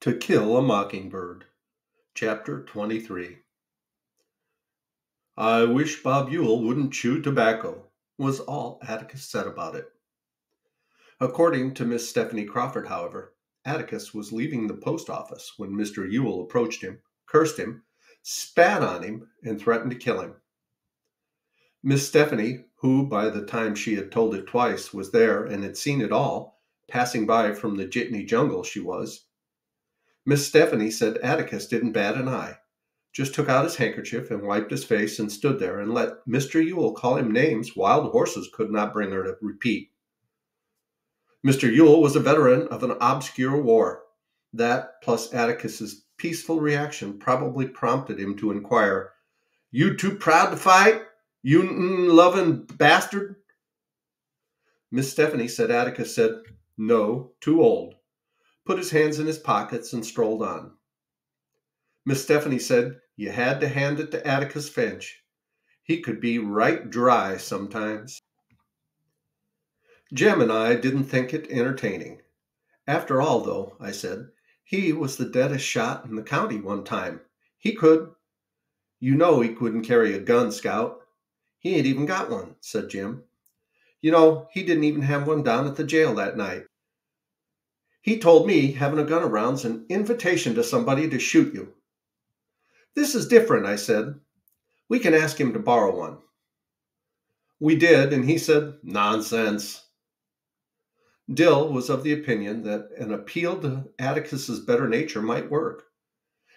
To Kill a Mockingbird, Chapter 23. I wish Bob Ewell wouldn't chew tobacco, was all Atticus said about it. According to Miss Stephanie Crawford, however, Atticus was leaving the post office when Mr. Ewell approached him, cursed him, spat on him, and threatened to kill him. Miss Stephanie, who by the time she had told it twice was there and had seen it all, passing by from the jitney jungle she was, Miss Stephanie said Atticus didn't bat an eye, just took out his handkerchief and wiped his face and stood there and let Mr. Ewell call him names wild horses could not bring her to repeat. Mr. Ewell was a veteran of an obscure war. That, plus Atticus's peaceful reaction, probably prompted him to inquire, You too proud to fight, you loving bastard? Miss Stephanie said Atticus said, No, too old put his hands in his pockets, and strolled on. Miss Stephanie said you had to hand it to Atticus Finch. He could be right dry sometimes. Jem and I didn't think it entertaining. After all, though, I said, he was the deadest shot in the county one time. He could. You know he couldn't carry a gun, Scout. He ain't even got one, said Jem. You know, he didn't even have one down at the jail that night. He told me having a gun around's an invitation to somebody to shoot you. This is different, I said. We can ask him to borrow one. We did, and he said, Nonsense. Dill was of the opinion that an appeal to Atticus's better nature might work.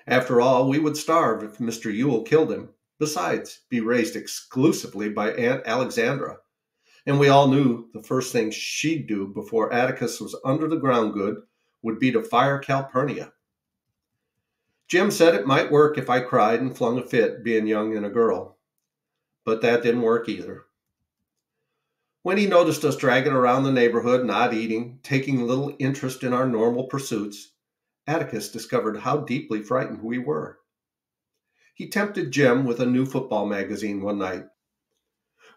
After all, we would starve if Mr. Ewell killed him, besides, be raised exclusively by Aunt Alexandra, and we all knew the first thing she'd do before Atticus was under the ground good would be to fire Calpurnia. Jem said it might work if I cried and flung a fit, being young and a girl. But that didn't work either. When he noticed us dragging around the neighborhood, not eating, taking little interest in our normal pursuits, Atticus discovered how deeply frightened we were. He tempted Jem with a new football magazine one night.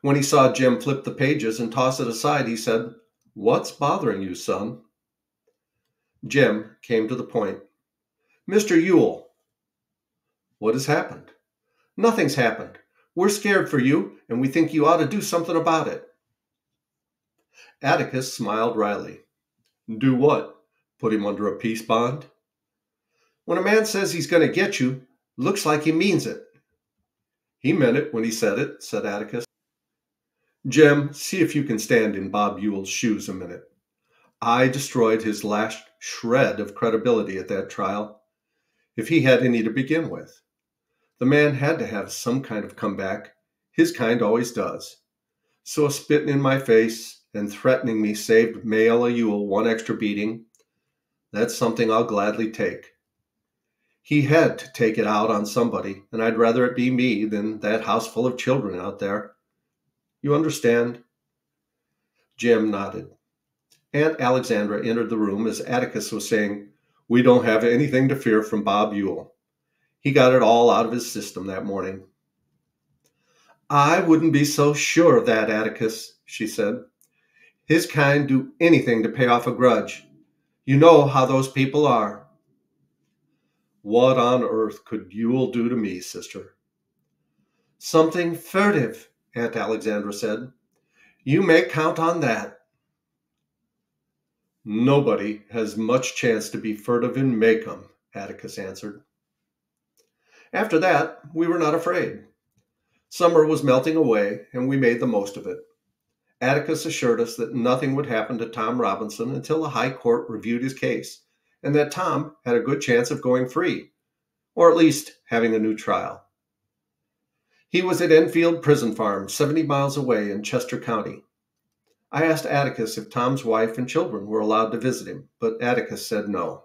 When he saw Jem flip the pages and toss it aside, he said, What's bothering you, son? Jem came to the point. Mr. Ewell. What has happened? Nothing's happened. We're scared for you, and we think you ought to do something about it. Atticus smiled wryly. Do what? Put him under a peace bond? When a man says he's going to get you, looks like he means it. He meant it when he said it, said Atticus. Jem, see if you can stand in Bob Ewell's shoes a minute. I destroyed his last shred of credibility at that trial, if he had any to begin with. The man had to have some kind of comeback. His kind always does. So a spitting in my face and threatening me saved Mayella Ewell one extra beating. That's something I'll gladly take. He had to take it out on somebody, and I'd rather it be me than that house full of children out there. You understand? Jem nodded. Aunt Alexandra entered the room as Atticus was saying, We don't have anything to fear from Bob Ewell. He got it all out of his system that morning. I wouldn't be so sure of that, Atticus, she said. His kind do anything to pay off a grudge. You know how those people are. What on earth could Ewell do to me, sister? Something furtive, Aunt Alexandra said. You may count on that. Nobody has much chance to be furtive in Maycomb, Atticus answered. After that, we were not afraid. Summer was melting away, and we made the most of it. Atticus assured us that nothing would happen to Tom Robinson until the High Court reviewed his case, and that Tom had a good chance of going free, or at least having a new trial. He was at Enfield Prison Farm, 70 miles away in Chester County. I asked Atticus if Tom's wife and children were allowed to visit him, but Atticus said no.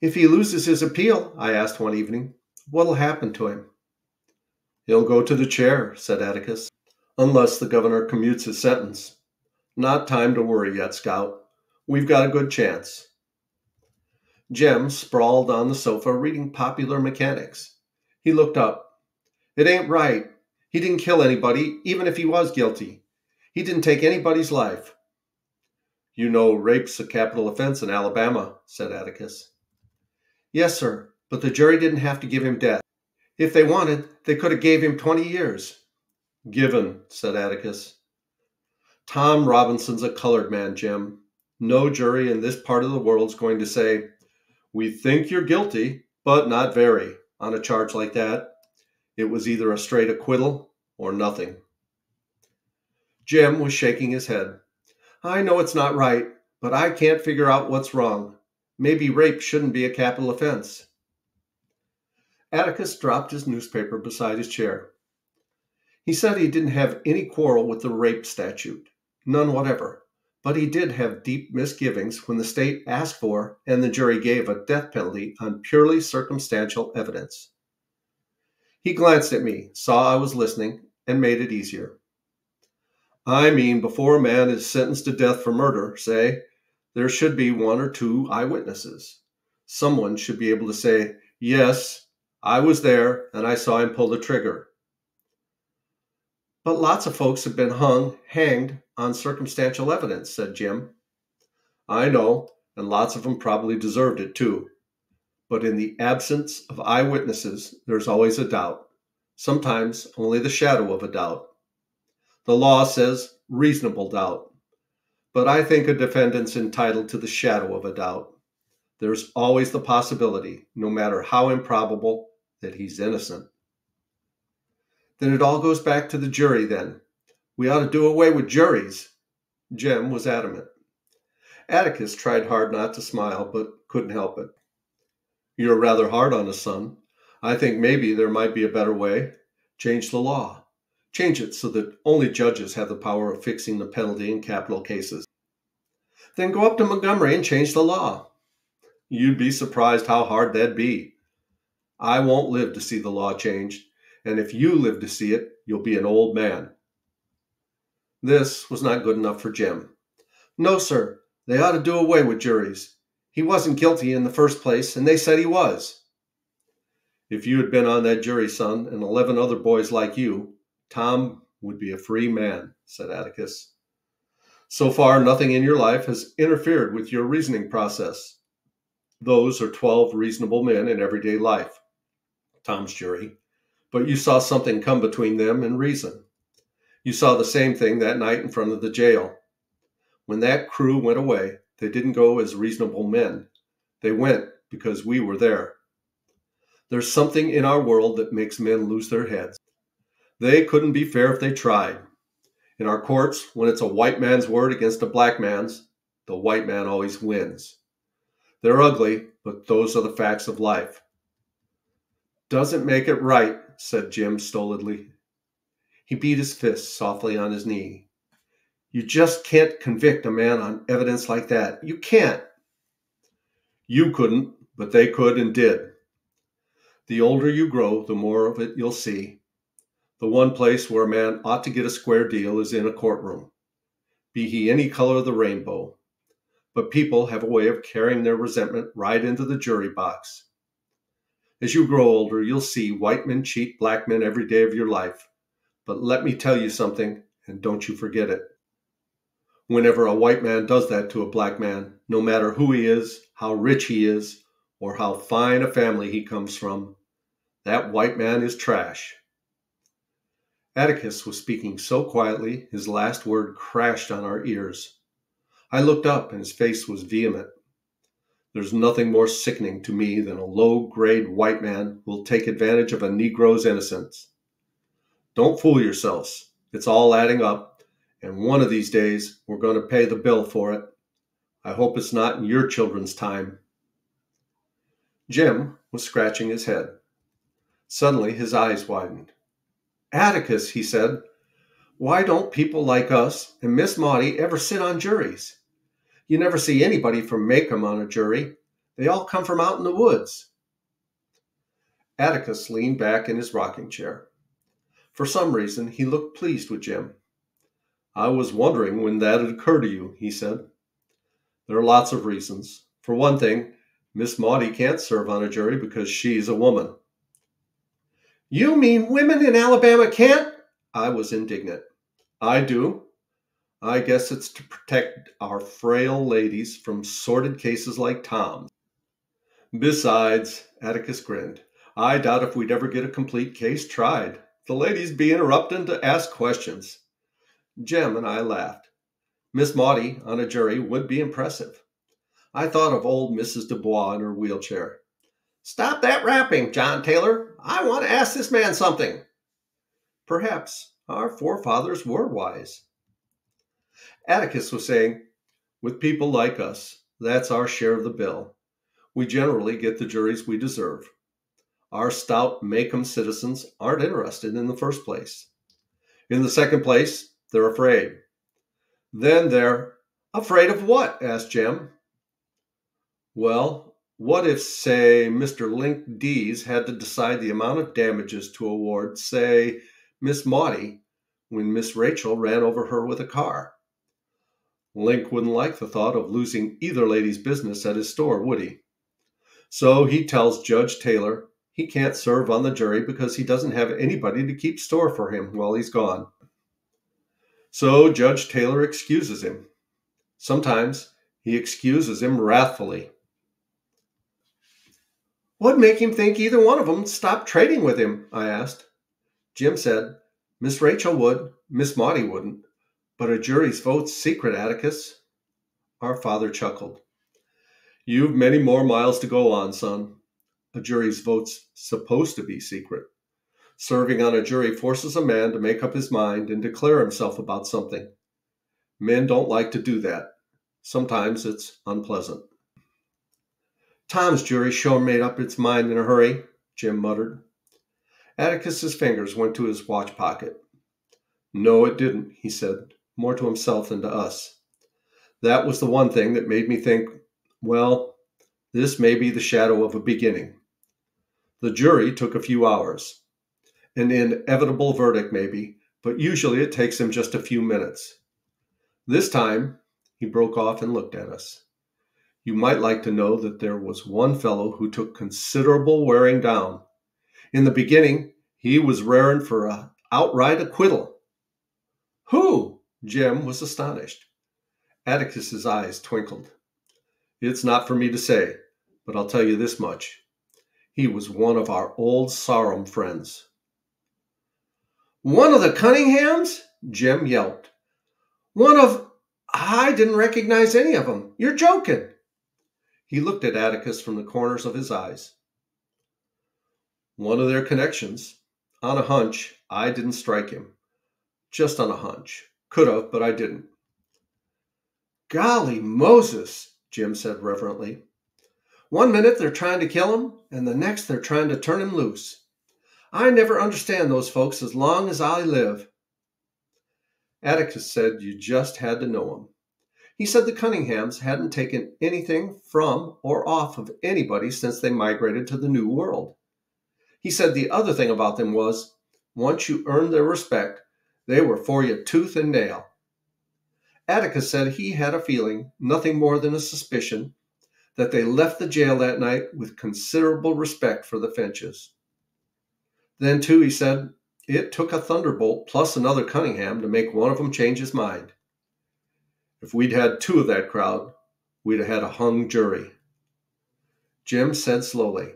If he loses his appeal, I asked one evening, what'll happen to him? He'll go to the chair, said Atticus, unless the governor commutes his sentence. Not time to worry yet, Scout. We've got a good chance. Jem sprawled on the sofa reading Popular Mechanics. He looked up. It ain't right. He didn't kill anybody, even if he was guilty. He didn't take anybody's life. You know rape's a capital offense in Alabama, said Atticus. Yes, sir, but the jury didn't have to give him death. If they wanted, they could have gave him 20 years. Given, said Atticus. Tom Robinson's a colored man, Jem. No jury in this part of the world's going to say, We think you're guilty, but not very, on a charge like that. It was either a straight acquittal or nothing. Jem was shaking his head. I know it's not right, but I can't figure out what's wrong. Maybe rape shouldn't be a capital offense. Atticus dropped his newspaper beside his chair. He said he didn't have any quarrel with the rape statute, none whatever, but he did have deep misgivings when the state asked for and the jury gave a death penalty on purely circumstantial evidence. He glanced at me, saw I was listening, and made it easier. I mean, before a man is sentenced to death for murder, say, there should be one or two eyewitnesses. Someone should be able to say, Yes, I was there and I saw him pull the trigger. But lots of folks have been hung, hanged on circumstantial evidence, said Jem. I know, and lots of them probably deserved it too. But in the absence of eyewitnesses, there's always a doubt, sometimes only the shadow of a doubt. The law says reasonable doubt. But I think a defendant's entitled to the shadow of a doubt. There's always the possibility, no matter how improbable, that he's innocent. Then it all goes back to the jury, then. We ought to do away with juries. Jem was adamant. Atticus tried hard not to smile, but couldn't help it. You're rather hard on us, son. I think maybe there might be a better way. Change the law. Change it so that only judges have the power of fixing the penalty in capital cases. Then go up to Montgomery and change the law. You'd be surprised how hard that'd be. I won't live to see the law changed, and if you live to see it, you'll be an old man. This was not good enough for Jem. No, sir. They ought to do away with juries. He wasn't guilty in the first place, and they said he was. If you had been on that jury, son, and eleven other boys like you, Tom would be a free man, said Atticus. So far, nothing in your life has interfered with your reasoning process. Those are 12 reasonable men in everyday life, Tom's jury. But you saw something come between them and reason. You saw the same thing that night in front of the jail. When that crew went away, they didn't go as reasonable men. They went because we were there. There's something in our world that makes men lose their heads. They couldn't be fair if they tried. In our courts, when it's a white man's word against a black man's, the white man always wins. They're ugly, but those are the facts of life. Doesn't make it right, said Jem stolidly. He beat his fist softly on his knee. You just can't convict a man on evidence like that. You can't. You couldn't, but they could and did. The older you grow, the more of it you'll see. The one place where a man ought to get a square deal is in a courtroom, be he any color of the rainbow. But people have a way of carrying their resentment right into the jury box. As you grow older, you'll see white men cheat black men every day of your life. But let me tell you something, and don't you forget it. Whenever a white man does that to a black man, no matter who he is, how rich he is, or how fine a family he comes from, that white man is trash. Atticus was speaking so quietly, his last word crashed on our ears. I looked up, and his face was vehement. There's nothing more sickening to me than a low grade white man who will take advantage of a Negro's innocence. Don't fool yourselves. It's all adding up, and one of these days we're going to pay the bill for it. I hope it's not in your children's time. Jem was scratching his head. Suddenly his eyes widened. Atticus, he said, why don't people like us and Miss Maudie ever sit on juries? You never see anybody from Maycomb on a jury. They all come from out in the woods. Atticus leaned back in his rocking chair. For some reason, he looked pleased with Jem. I was wondering when that had occurred to you, he said. There are lots of reasons. For one thing, Miss Maudie can't serve on a jury because she's a woman. You mean women in Alabama can't? I was indignant. I do. I guess it's to protect our frail ladies from sordid cases like Tom's. Besides, Atticus grinned, I doubt if we'd ever get a complete case tried. The ladies be interrupting to ask questions. Jem and I laughed. Miss Maudie on a jury would be impressive. I thought of old Mrs. Dubose in her wheelchair. Stop that rapping, John Taylor. I want to ask this man something. Perhaps our forefathers were wise. Atticus was saying, with people like us, that's our share of the bill. We generally get the juries we deserve. Our stout Maycomb citizens aren't interested in the first place. In the second place, they're afraid. Then they're afraid of what? asked Jem. Well, what if, say, Mr. Link Deas had to decide the amount of damages to award, say, Miss Maudie when Miss Rachel ran over her with a car? Link wouldn't like the thought of losing either lady's business at his store, would he? So he tells Judge Taylor he can't serve on the jury because he doesn't have anybody to keep store for him while he's gone. So Judge Taylor excuses him. Sometimes he excuses him wrathfully. What'd make him think either one of them stopped trading with him? I asked. Jem said, Miss Rachel would, Miss Maudie wouldn't. But a jury's vote's secret, Atticus. Our father chuckled. You've many more miles to go on, son. A jury's vote's supposed to be secret. Serving on a jury forces a man to make up his mind and declare himself about something. Men don't like to do that. Sometimes it's unpleasant. Tom's jury sure made up its mind in a hurry, Jem muttered. Atticus's fingers went to his watch pocket. No, it didn't, he said more to himself than to us. That was the one thing that made me think, well, this may be the shadow of a beginning. The jury took a few hours. An inevitable verdict, maybe, but usually it takes him just a few minutes. This time, he broke off and looked at us. You might like to know that there was one fellow who took considerable wearing down. In the beginning, he was raring for a outright acquittal. Who? Jem was astonished. Atticus's eyes twinkled. It's not for me to say, but I'll tell you this much. He was one of our old Sarum friends. One of the Cunninghams? Jem yelped. One of. I didn't recognize any of them. You're joking. He looked at Atticus from the corners of his eyes. One of their connections. On a hunch, I didn't strike him. Just on a hunch. Could have, but I didn't. Golly Moses, Jem said reverently. One minute they're trying to kill him, and the next they're trying to turn him loose. I never understand those folks as long as I live. Atticus said you just had to know him. He said the Cunninghams hadn't taken anything from or off of anybody since they migrated to the New World. He said the other thing about them was once you earned their respect, they were for you tooth and nail. Atticus said he had a feeling, nothing more than a suspicion, that they left the jail that night with considerable respect for the Finches. Then, too, he said, it took a thunderbolt plus another Cunningham to make one of them change his mind. If we'd had two of that crowd, we'd have had a hung jury. Jem said slowly,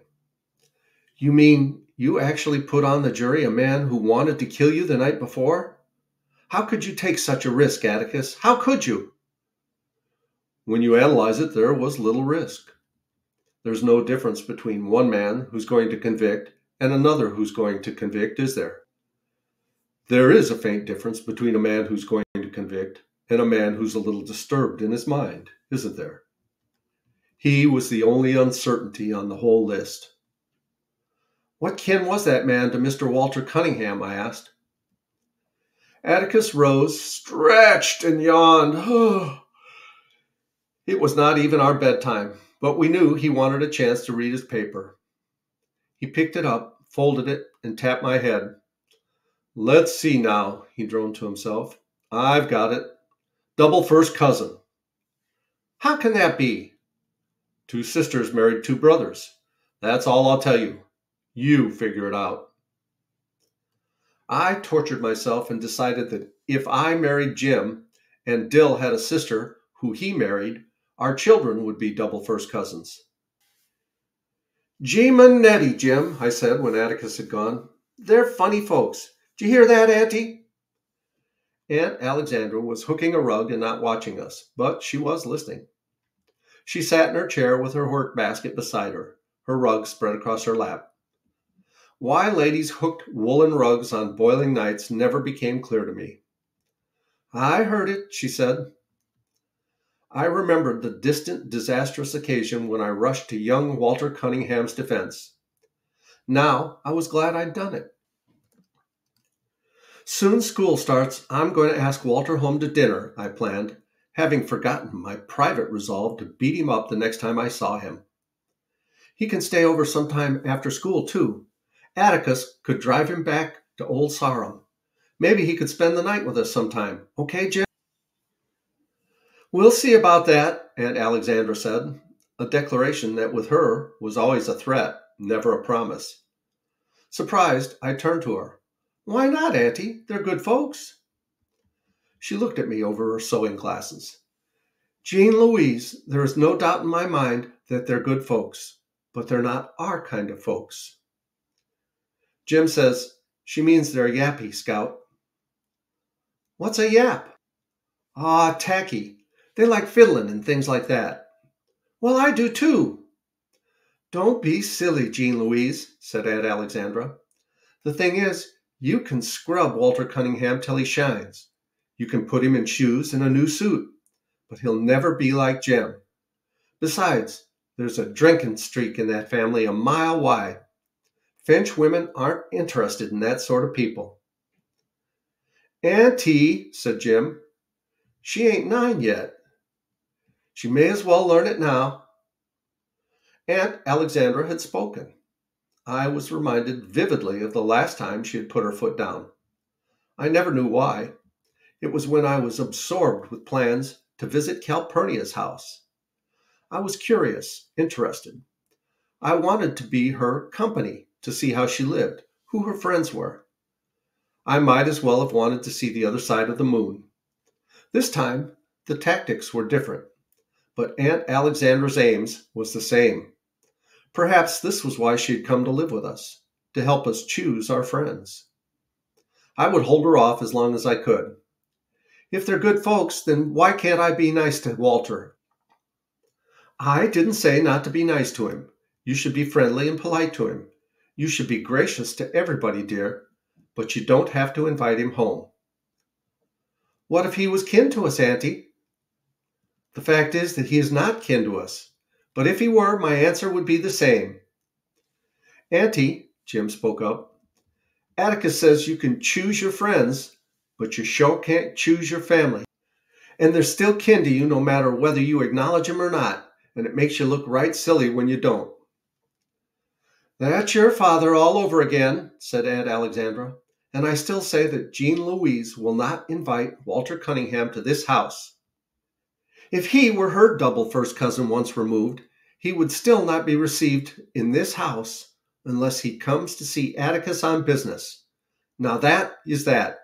You mean you actually put on the jury a man who wanted to kill you the night before? How could you take such a risk, Atticus? How could you? When you analyze it, there was little risk. There's no difference between one man who's going to convict and another who's going to convict, is there? There is a faint difference between a man who's going to convict and a man who's a little disturbed in his mind, isn't there? He was the only uncertainty on the whole list. What kin was that man to Mr. Walter Cunningham? I asked. Atticus rose, stretched, and yawned. it was not even our bedtime, but we knew he wanted a chance to read his paper. He picked it up, folded it, and tapped my head. Let's see now, he droned to himself. I've got it. Double first cousin. How can that be? Two sisters married two brothers. That's all I'll tell you. You figure it out. I tortured myself and decided that if I married Jem and Dill had a sister who he married, our children would be double first cousins. Nettie, Jem, I said when Atticus had gone. They're funny folks. Did you hear that, Auntie? Aunt Alexandra was hooking a rug and not watching us, but she was listening. She sat in her chair with her work basket beside her, her rug spread across her lap. Why ladies hooked woolen rugs on boiling nights never became clear to me. I heard it, she said. I remembered the distant, disastrous occasion when I rushed to young Walter Cunningham's defense. Now I was glad I'd done it. Soon school starts. I'm going to ask Walter home to dinner, I planned, having forgotten my private resolve to beat him up the next time I saw him. He can stay over sometime after school, too. Atticus could drive him back to Old Sarum. Maybe he could spend the night with us sometime. Okay, Jim? We'll see about that, Aunt Alexandra said, a declaration that with her was always a threat, never a promise. Surprised, I turned to her. Why not, Auntie? They're good folks. She looked at me over her sewing glasses. Jean Louise, there is no doubt in my mind that they're good folks, but they're not our kind of folks. Jem says, she means they're yappy, Scout. What's a yap? Ah, tacky. They like fiddling and things like that. Well, I do too. Don't be silly, Jean Louise, said Aunt Alexandra. The thing is, you can scrub Walter Cunningham till he shines. You can put him in shoes and a new suit, but he'll never be like Jem. Besides, there's a drinking streak in that family a mile wide. Finch women aren't interested in that sort of people. Auntie, said Jem, she ain't nine yet. She may as well learn it now. Aunt Alexandra had spoken. I was reminded vividly of the last time she had put her foot down. I never knew why. It was when I was absorbed with plans to visit Calpurnia's house. I was curious, interested. I wanted to be her company to see how she lived, who her friends were. I might as well have wanted to see the other side of the moon. This time, the tactics were different but Aunt Alexandra's aims was the same. Perhaps this was why she had come to live with us, to help us choose our friends. I would hold her off as long as I could. If they're good folks, then why can't I be nice to Walter? I didn't say not to be nice to him. You should be friendly and polite to him. You should be gracious to everybody, dear, but you don't have to invite him home. What if he was kin to us, Auntie? The fact is that he is not kin to us. But if he were, my answer would be the same. Auntie, Jem spoke up, Atticus says you can choose your friends, but you sure can't choose your family. And they're still kin to you no matter whether you acknowledge them or not, and it makes you look right silly when you don't. That's your father all over again, said Aunt Alexandra, and I still say that Jean Louise will not invite Walter Cunningham to this house. If he were her double first cousin once removed, he would still not be received in this house unless he comes to see Atticus on business. Now that is that.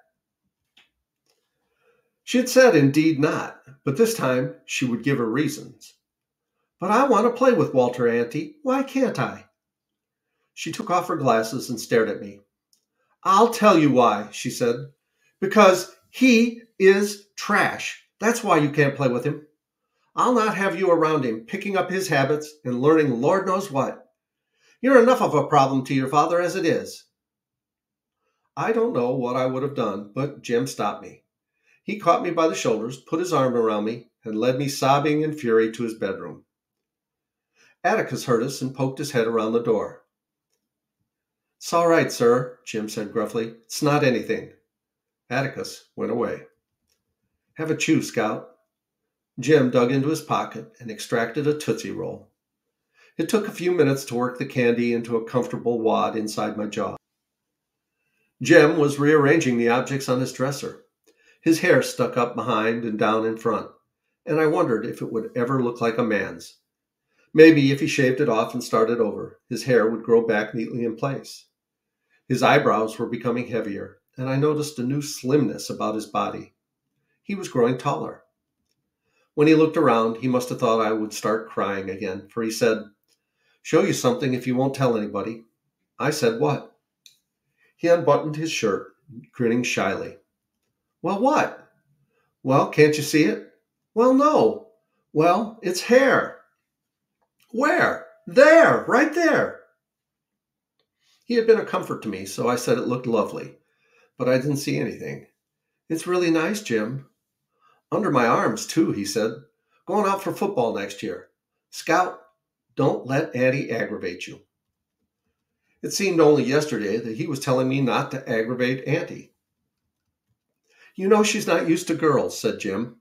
She had said, indeed not, but this time she would give her reasons. But I want to play with Walter, Auntie. Why can't I? She took off her glasses and stared at me. I'll tell you why, she said. Because he is trash. That's why you can't play with him. I'll not have you around him, picking up his habits and learning Lord knows what. You're enough of a problem to your father as it is. I don't know what I would have done, but Jem stopped me. He caught me by the shoulders, put his arm around me, and led me sobbing in fury to his bedroom. Atticus heard us and poked his head around the door. It's all right, sir, Jem said gruffly. It's not anything. Atticus went away. Have a chew, Scout. Jem dug into his pocket and extracted a Tootsie Roll. It took a few minutes to work the candy into a comfortable wad inside my jaw. Jem was rearranging the objects on his dresser. His hair stuck up behind and down in front, and I wondered if it would ever look like a man's. Maybe if he shaved it off and started over, his hair would grow back neatly in place. His eyebrows were becoming heavier, and I noticed a new slimness about his body. He was growing taller. When he looked around, he must have thought I would start crying again, for he said, Show you something if you won't tell anybody. I said, What? He unbuttoned his shirt, grinning shyly. Well, what? Well, can't you see it? Well, no. Well, it's hair. Where? There, right there. He had been a comfort to me, so I said it looked lovely, but I didn't see anything. It's really nice, Jem. Under my arms, too, he said. Going out for football next year. Scout, don't let Auntie aggravate you. It seemed only yesterday that he was telling me not to aggravate Auntie. You know she's not used to girls, said Jem.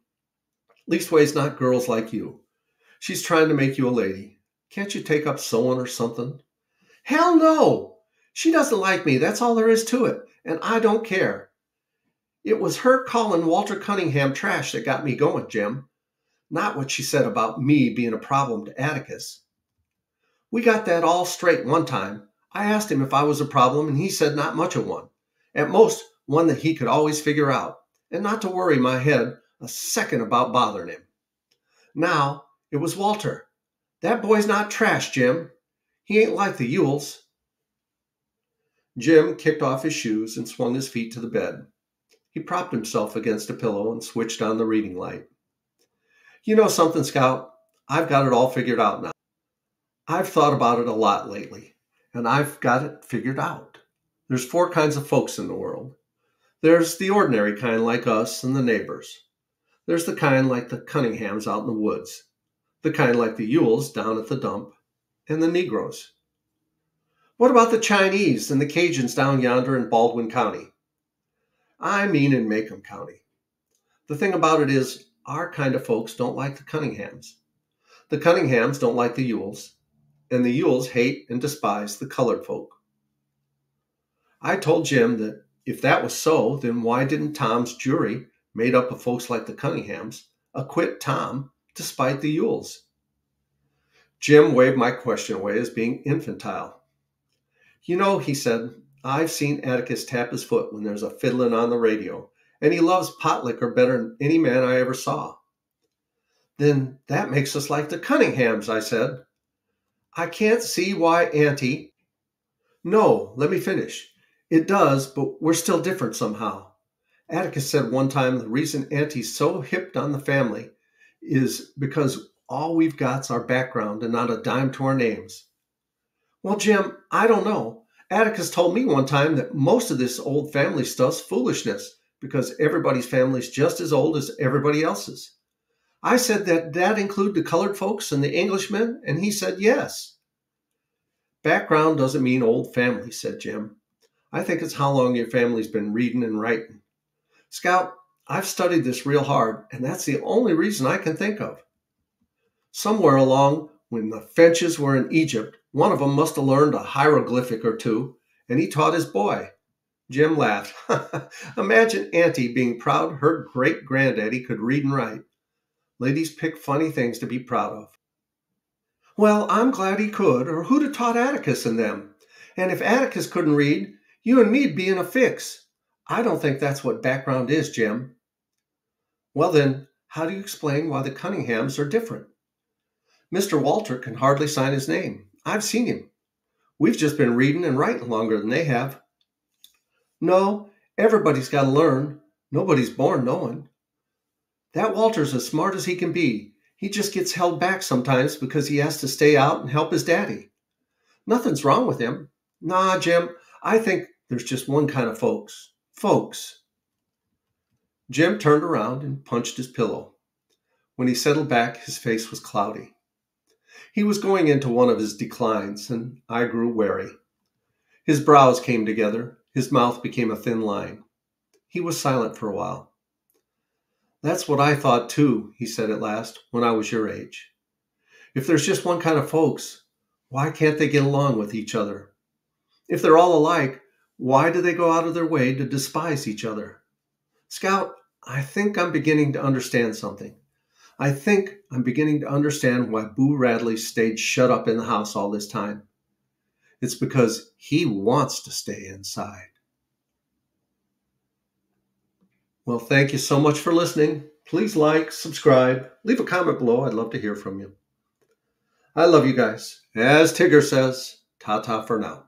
Leastways, not girls like you. She's trying to make you a lady. Can't you take up sewing or something? Hell no! She doesn't like me, that's all there is to it, and I don't care. It was her calling Walter Cunningham trash that got me going, Jem. Not what she said about me being a problem to Atticus. We got that all straight one time. I asked him if I was a problem, and he said not much of one. At most, one that he could always figure out, and not to worry my head a second about bothering him. Now, it was Walter. That boy's not trash, Jem. He ain't like the Ewells. Jem kicked off his shoes and swung his feet to the bed. He propped himself against a pillow and switched on the reading light. You know something, Scout? I've got it all figured out now. I've thought about it a lot lately, and I've got it figured out. There's four kinds of folks in the world. There's the ordinary kind like us and the neighbors. There's the kind like the Cunninghams out in the woods, the kind like the Ewells down at the dump, and the Negroes. What about the Chinese and the Cajuns down yonder in Baldwin County? I mean in Maycomb County. The thing about it is, our kind of folks don't like the Cunninghams. The Cunninghams don't like the Ewells, and the Ewells hate and despise the colored folk. I told Jem that if that was so, then why didn't Tom's jury, made up of folks like the Cunninghams, acquit Tom despite the Ewells? Jem waved my question away as being infantile. You know, he said, I've seen Atticus tap his foot when there's a fiddling on the radio, and he loves pot liquor better than any man I ever saw. Then that makes us like the Cunninghams, I said. I can't see why Auntie. No, let me finish. It does, but we're still different somehow. Atticus said one time the reason Auntie's so hipped on the family is because all we've got's our background and not a dime to our names. Well, Jem, I don't know. Atticus told me one time that most of this old family stuff's foolishness because everybody's family's just as old as everybody else's. I said that that include the colored folks and the Englishmen, and he said yes. Background doesn't mean old family, said Jem. I think it's how long your family's been reading and writing. Scout, I've studied this real hard, and that's the only reason I can think of. Somewhere along, when the Finches were in Egypt, one of them must have learned a hieroglyphic or two, and he taught his boy. Jem laughed. Imagine Auntie being proud her great granddaddy could read and write. Ladies pick funny things to be proud of. Well, I'm glad he could, or who'd have taught Atticus and them? And if Atticus couldn't read, you and me'd be in a fix. I don't think that's what background is, Jem. Well, then, how do you explain why the Cunninghams are different? Mr. Walter can hardly sign his name. I've seen him. We've just been reading and writing longer than they have. No, everybody's got to learn. Nobody's born knowing. That Walter's as smart as he can be. He just gets held back sometimes because he has to stay out and help his daddy. Nothing's wrong with him. Nah, Jem, I think there's just one kind of folks. Folks. Jem turned around and punched his pillow. When he settled back, his face was cloudy. He was going into one of his declines, and I grew wary. His brows came together, his mouth became a thin line. He was silent for a while. That's what I thought too, he said at last, when I was your age. If there's just one kind of folks, why can't they get along with each other? If they're all alike, why do they go out of their way to despise each other? Scout, I think I'm beginning to understand something. I think I'm beginning to understand why Boo Radley stayed shut up in the house all this time. It's because he wants to stay inside. Well, thank you so much for listening. Please like, subscribe, leave a comment below. I'd love to hear from you. I love you guys. As Tigger says, ta ta for now.